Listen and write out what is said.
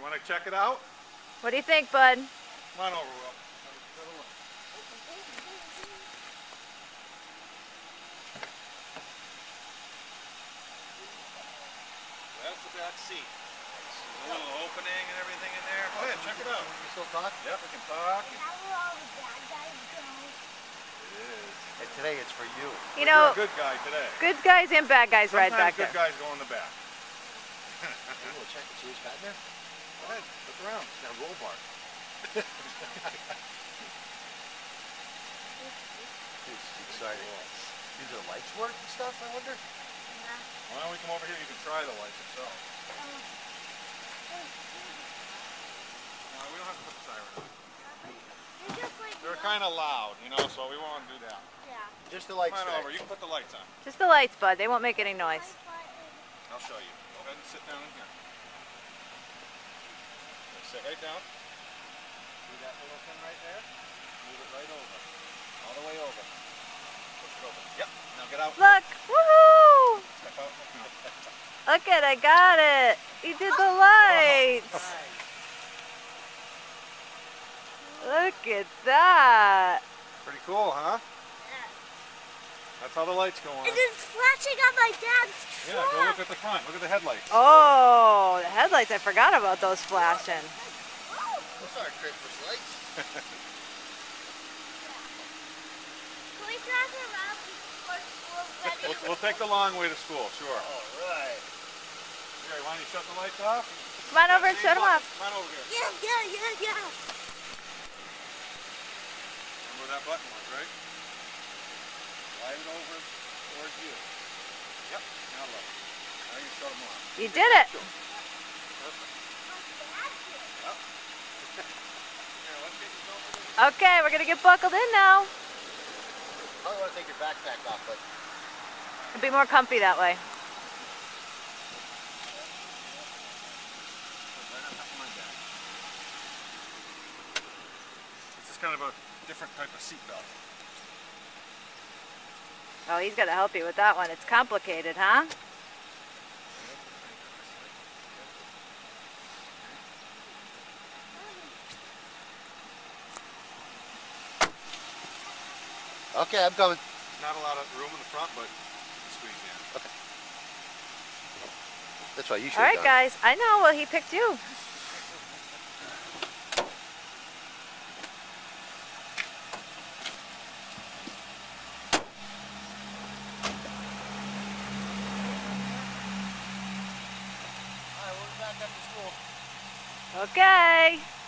You want to check it out? What do you think, bud? Come on over, Will. Have a better look. That's the back seat. There's a little opening and everything in there. Go ahead, check it out. You still talk? Yep, we can talk. Is that where all the bad guys? It is. And today it's for you. You You're know, a good guy today. good guys and bad guys ride Sometimes back good there. guys go in the back. Hey, we'll check and see what's there. Go ahead, look around. It's got a roll bar. It's exciting. Do the lights work and stuff, I wonder? Yeah. Why don't we come over here? You can try the lights yourself. No, we don't have to put the siren on. They're just like They're kind of loud, you know, so we won't do that. Yeah. Just the lights. Come on over. You can put the lights on. Just the lights, bud. They won't make any noise. I'll show you. Go ahead and sit down in here. Okay, sit right down. See that little thing right there? Move it right over. All the way over. Push it over. Yep. Now get out. Look! Woohoo! Step out. Look it, I got it. You did the lights. Look at that. Pretty cool, huh? That's how the lights go on. And it's flashing on my dad's truck. Yeah, go look at the front. Look at the headlights. Oh, the headlights. I forgot about those flashing. Those aren't Christmas lights. Can we drive around before school? Then We'll, we'll take the long way to school, sure. All right. Here, why don't you shut the lights off? Come on over and shut them off. Come on over here. Yeah, yeah, yeah, yeah. Remember that button was, right? Slide it over towards you. Yep. Now look. Now you shut them off. You did it. Perfect. My dad did. Yep. Here, let's get you over to the Okay, we're going to get buckled in now. I want to take your backpack off, but It'll be more comfy that way. Right on top of my back. This is kind of a different type of seatbelt. Oh, he's got to help you with that one. It's complicated, huh? Okay, I'm coming. Not a lot of room in the front, but squeeze in. Okay. That's right. You should. All right, guys. I know. Well, he picked you. All right, we'll be back after school. Okay.